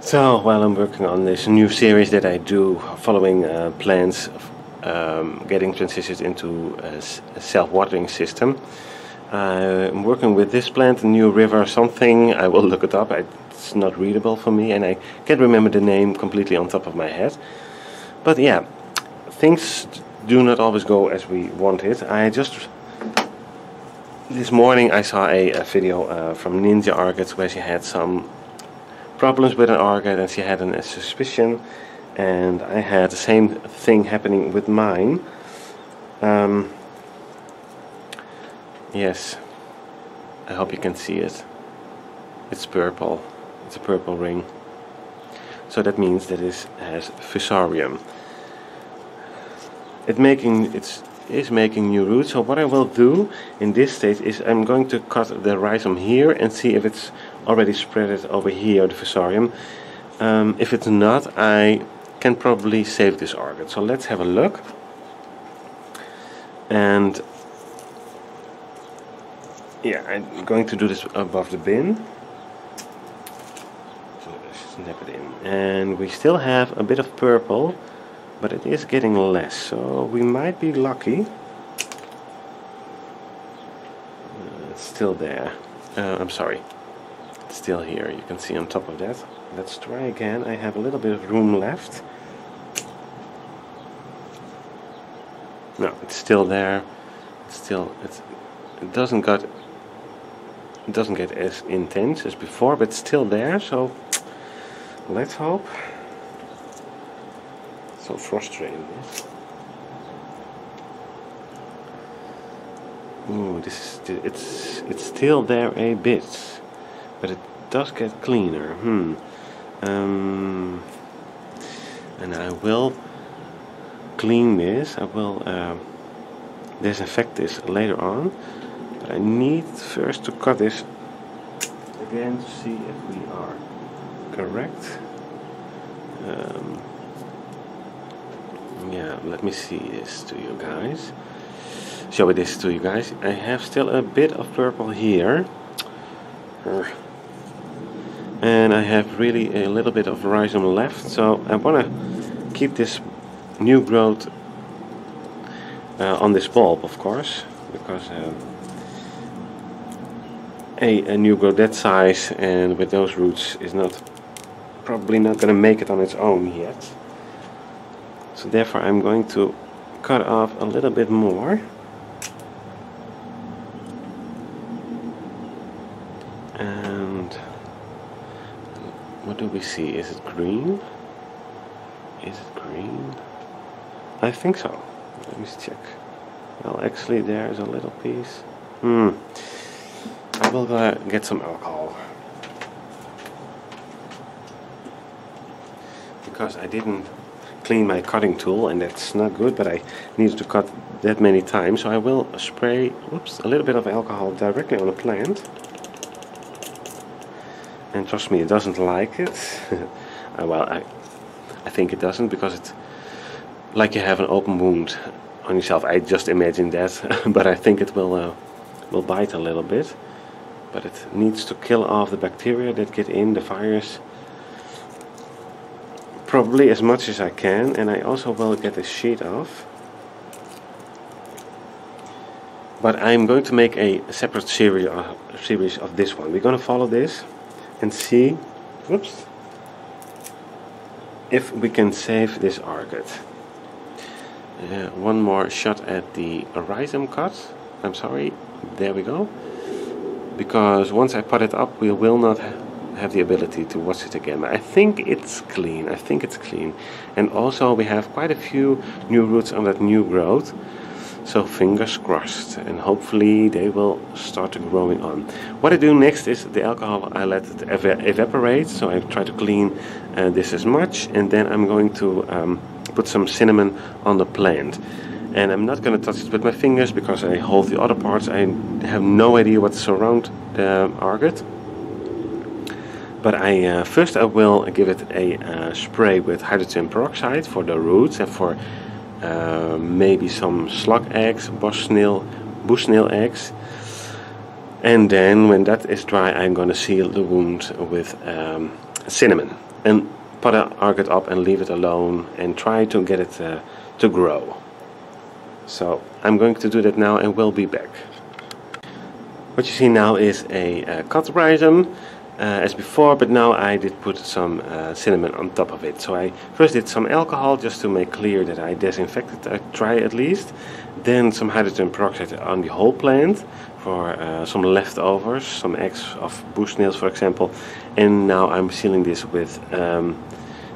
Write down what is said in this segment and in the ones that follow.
So while I'm working on this new series that I do following uh, plants um, getting transitioned into a, a self-watering system I'm working with this plant, New River something, I will look it up, it's not readable for me and I can't remember the name completely on top of my head. But yeah, things do not always go as we want it. I just this morning I saw a, a video uh, from Ninja Orchids where she had some problems with an orchid and she had an, a suspicion and I had the same thing happening with mine. Um, yes, I hope you can see it. It's purple. It's a purple ring. So that means that it has fusarium. It making it's is making new roots. So what I will do in this stage is I'm going to cut the rhizome here and see if it's already spread it over here, the fusarium. Um, if it's not, I can probably save this orchid. So let's have a look. And yeah, I'm going to do this above the bin. So snap it in. And we still have a bit of purple but it is getting less so we might be lucky. Uh, it's still there. Uh, I'm sorry. It's still here. You can see on top of that. Let's try again. I have a little bit of room left. No it's still there. It's still it's, it doesn't got it doesn't get as intense as before but still there so let's hope so frustrating this. Ooh, this is it's it's still there a bit, but it does get cleaner. Hmm. Um, and I will clean this. I will uh, disinfect this later on. But I need first to cut this again to see if we are correct. Um, yeah let me see this to you guys. Show this to you guys. I have still a bit of purple here. And I have really a little bit of rhizome left so I want to keep this new growth uh, on this bulb of course because uh, a, a new growth that size and with those roots is not probably not going to make it on its own yet so therefore I'm going to cut off a little bit more. And what do we see? Is it green? Is it green? I think so. Let me check. Well actually there is a little piece. Hmm. I will uh, get some alcohol. Because I didn't clean my cutting tool and that's not good but I needed to cut that many times so I will spray whoops, a little bit of alcohol directly on the plant. And trust me it doesn't like it. Well I, I think it doesn't because it's like you have an open wound on yourself. I just imagine that but I think it will uh, will bite a little bit. But it needs to kill off the bacteria that get in the virus probably as much as I can and I also will get the sheet off. But I'm going to make a separate series of, series of this one. We're going to follow this and see whoops if we can save this orchid. Uh, one more shot at the rhizome cut. I'm sorry. There we go. Because once I put it up we will not have the ability to watch it again. I think it's clean. I think it's clean. And also we have quite a few new roots on that new growth. So fingers crossed and hopefully they will start growing on. What I do next is the alcohol I let it ev evaporate. So I try to clean uh, this as much and then I'm going to um, put some cinnamon on the plant. And I'm not going to touch it with my fingers because I hold the other parts. I have no idea what's around the orchid but I uh, first I will give it a uh, spray with hydrogen peroxide for the roots and for uh, maybe some slug eggs, bush snail, bush snail eggs and then when that is dry I'm going to seal the wound with um, cinnamon and put an orchid up and leave it alone and try to get it uh, to grow. So I'm going to do that now and we'll be back. What you see now is a uh, cut rhizome as before, but now I did put some uh, cinnamon on top of it. So I first did some alcohol just to make clear that I disinfected, I try at least. Then some hydrogen peroxide on the whole plant for uh, some leftovers, some eggs of bush snails for example. And now I'm sealing this with um,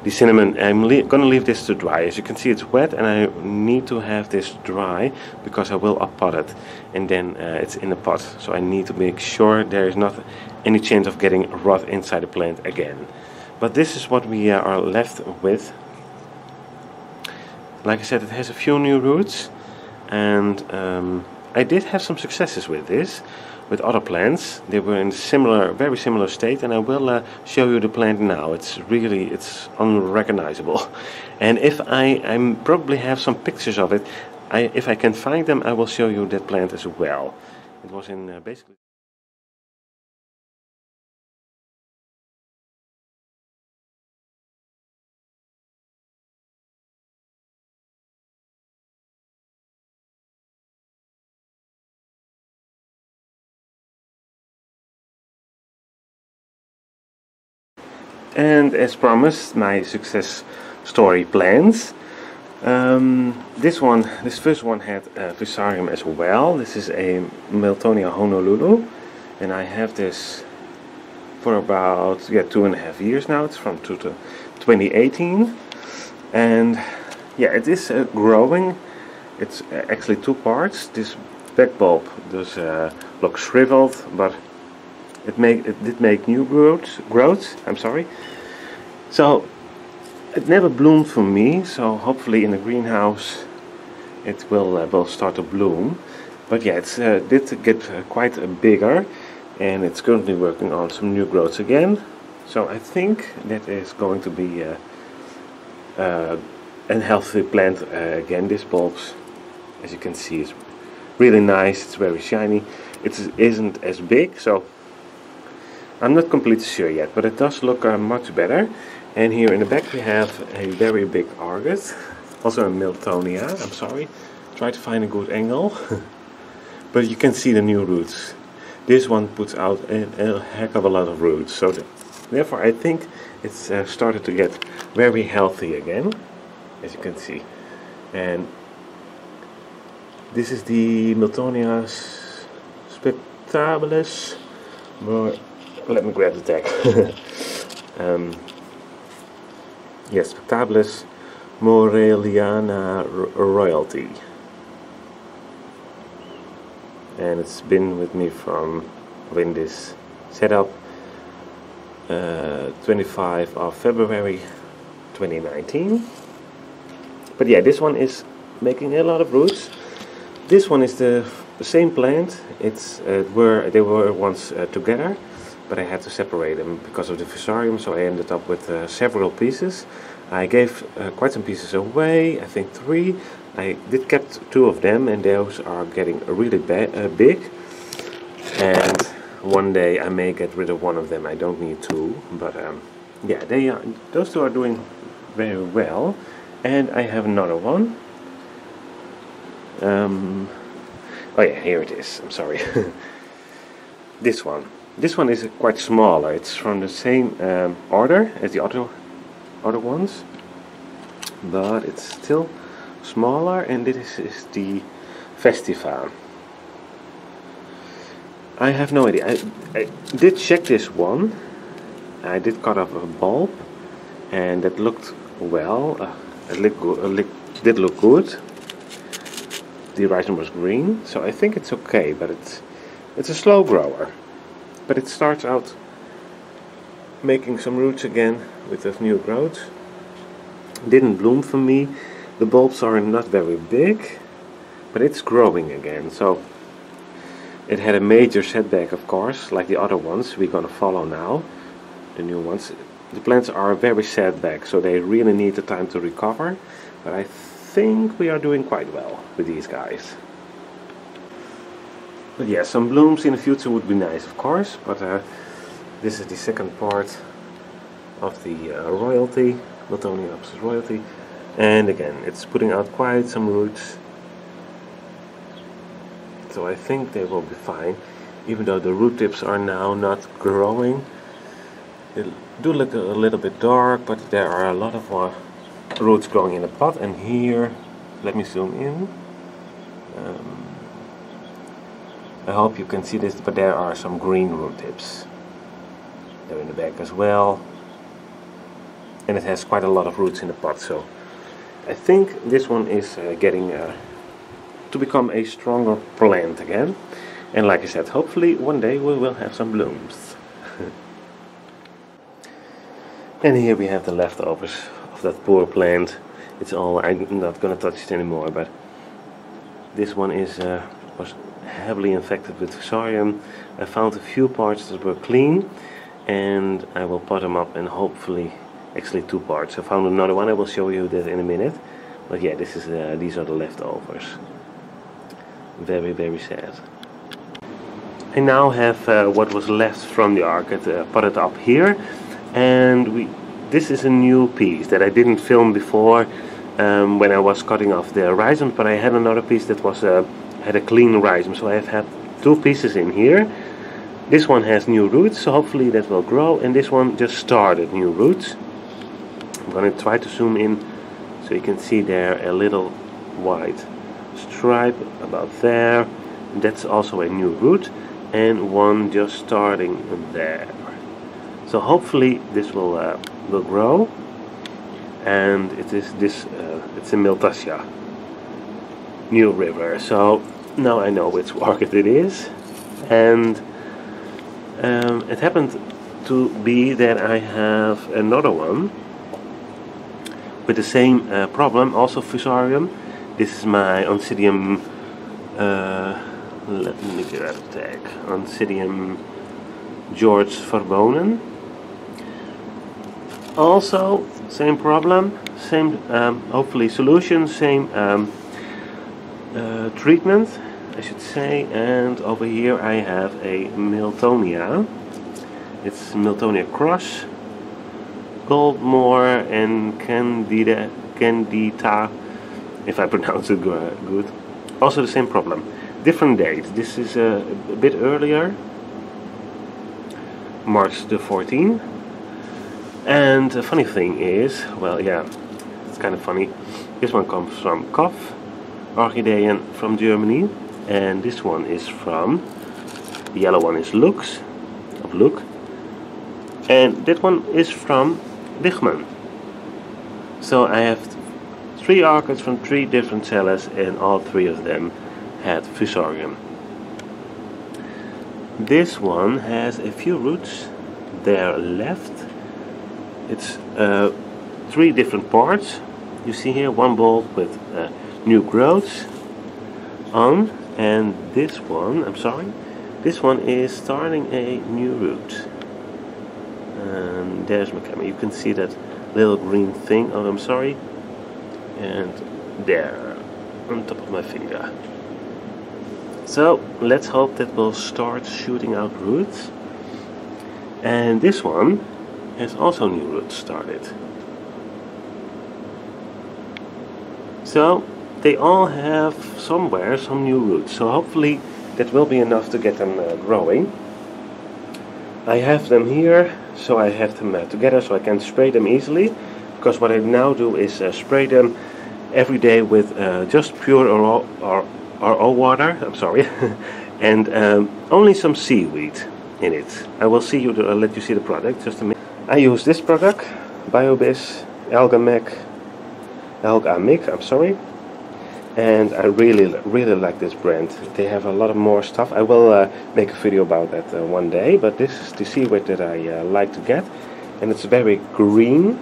the cinnamon. I'm gonna leave this to dry. As you can see it's wet and I need to have this dry because I will up pot it and then uh, it's in the pot. So I need to make sure there is not any chance of getting rot inside the plant again. But this is what we uh, are left with. Like I said it has a few new roots and um, I did have some successes with this with other plants they were in similar very similar state and I will uh, show you the plant now it's really it's unrecognizable and if I I probably have some pictures of it I, if I can find them I will show you that plant as well it was in uh, basically and as promised my success story plans. Um, this one this first one had a Fusarium as well. This is a Miltonia Honolulu. And I have this for about yeah two and a half years now. It's from 2018 and yeah it is uh, growing. It's uh, actually two parts. This back bulb does uh, look shriveled but it make it did make new growth growth I'm sorry. So it never bloomed for me so hopefully in the greenhouse it will uh, will start to bloom. But yeah it uh, did get uh, quite bigger and it's currently working on some new growths again. So I think that is going to be uh, uh, a healthy plant uh, again this bulbs as you can see is really nice it's very shiny. It isn't as big so I'm not completely sure yet, but it does look uh, much better. And here in the back we have a very big Argus, also a Miltonia, I'm sorry. Try to find a good angle. but you can see the new roots. This one puts out a, a heck of a lot of roots, so the, therefore I think it's uh, started to get very healthy again, as you can see. And this is the Miltonia spectabilis let me grab the tag. um, yes, Spectabilis Moreliana Royalty. And it's been with me from when this setup uh, 25 of February 2019. But yeah, this one is making a lot of roots. This one is the same plant. It's uh, were they were once uh, together but I had to separate them because of the fusarium so I ended up with uh, several pieces. I gave uh, quite some pieces away I think three. I did kept two of them and those are getting really uh, big. And one day I may get rid of one of them I don't need two but um, yeah they are those two are doing very well and I have another one. Um, oh yeah here it is I'm sorry. This one this one is quite smaller. It's from the same um, order as the other other ones, but it's still smaller. And this is the Festiva. I have no idea. I, I did check this one. I did cut off a bulb, and that looked well. Uh, it looked good, it did look good. The rhizome was green, so I think it's okay. But it's it's a slow grower but it starts out making some roots again with this new growth. Didn't bloom for me. The bulbs are not very big but it's growing again. So it had a major setback of course like the other ones we're gonna follow now the new ones. The plants are very setback so they really need the time to recover but I think we are doing quite well with these guys but yeah, some blooms in the future would be nice, of course. But uh, this is the second part of the uh, royalty, Miltonia opus royalty. And again, it's putting out quite some roots. So I think they will be fine, even though the root tips are now not growing. They do look a little bit dark, but there are a lot of more roots growing in the pot. And here, let me zoom in. Um, I hope you can see this, but there are some green root tips. They're in the back as well. And it has quite a lot of roots in the pot, so I think this one is uh, getting uh, to become a stronger plant again. And like I said, hopefully one day we will have some blooms. and here we have the leftovers of that poor plant. It's all, I'm not gonna touch it anymore, but this one is uh, was heavily infected with fusarium. I found a few parts that were clean and I will pot them up and hopefully actually two parts. I found another one, I will show you that in a minute. But yeah, this is uh, these are the leftovers. Very, very sad. I now have uh, what was left from the orchid uh, potted up here and we this is a new piece that I didn't film before um, when I was cutting off the rhizome but I had another piece that was uh, had a clean rhizome so I have had two pieces in here. This one has new roots so hopefully that will grow. And this one just started new roots. I'm going to try to zoom in so you can see there a little white stripe about there. That's also a new root and one just starting there. So hopefully this will uh, will grow. And it is this uh, it's a Miltassia New River. So now I know which orchid it is. And um, it happened to be that I have another one with the same uh, problem also fusarium. This is my Oncidium uh, let me get out of tag. Oncidium George Verbonen. Also same problem same um, hopefully solution same um, uh, treatment I should say and over here I have a Miltonia. It's Miltonia Cross Goldmore and Candida Candida if I pronounce it good. Also the same problem different date. This is uh, a bit earlier March the 14th and the funny thing is well yeah it's kind of funny. This one comes from Kopf Orchideen from Germany and this one is from the yellow one is Lux of Look and that one is from Wichmann. So I have three orchids from three different sellers and all three of them had fusarium. This one has a few roots. There left. It's uh, three different parts. You see here one bulb with uh, new growths on and this one I'm sorry this one is starting a new root and there's my camera. You can see that little green thing. Oh I'm sorry. And there on top of my finger. So let's hope that will start shooting out roots. And this one has also new roots started. So they all have somewhere some new roots so hopefully that will be enough to get them uh, growing. I have them here so I have them uh, together so I can spray them easily. Because what I now do is uh, spray them every day with uh, just pure RO, RO water I'm sorry and um, only some seaweed in it. I will see you to, uh, let you see the product just a minute. I use this product BioBizz Algamec Alg-A-Mic I'm sorry and I really really like this brand. They have a lot of more stuff. I will uh, make a video about that uh, one day but this is the seaweed that I uh, like to get. And it's very green.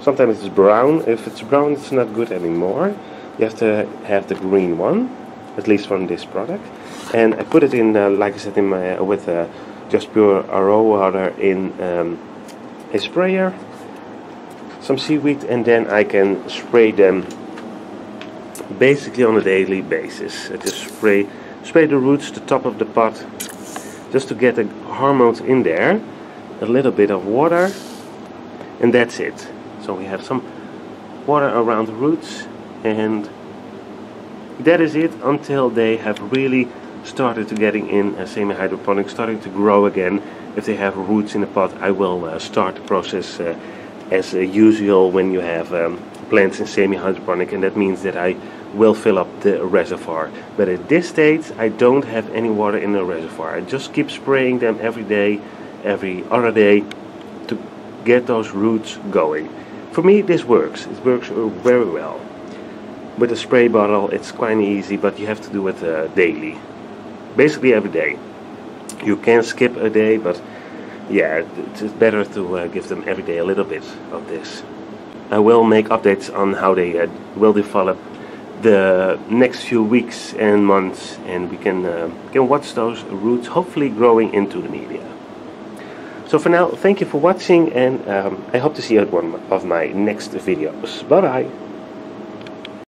Sometimes it's brown. If it's brown it's not good anymore. You have to have the green one at least from this product. And I put it in uh, like I said in my uh, with uh, just pure RO water in um, a sprayer some seaweed and then I can spray them basically on a daily basis. I just spray, spray the roots, the top of the pot, just to get the hormones in there. A little bit of water, and that's it so we have some water around the roots and that is it until they have really started to getting in a semi-hydroponic starting to grow again if they have roots in the pot I will uh, start the process uh, as usual when you have um, plants in semi-hydroponic and that means that I will fill up the reservoir. But at this stage I don't have any water in the reservoir. I just keep spraying them every day every other day to get those roots going. For me this works. It works very well. With a spray bottle it's quite easy but you have to do it uh, daily. Basically every day. You can skip a day but yeah it's better to uh, give them every day a little bit of this. I will make updates on how they uh, will develop the next few weeks and months and we can uh, can watch those roots hopefully growing into the media. So for now thank you for watching and um, I hope to see you at one of my next videos. Bye bye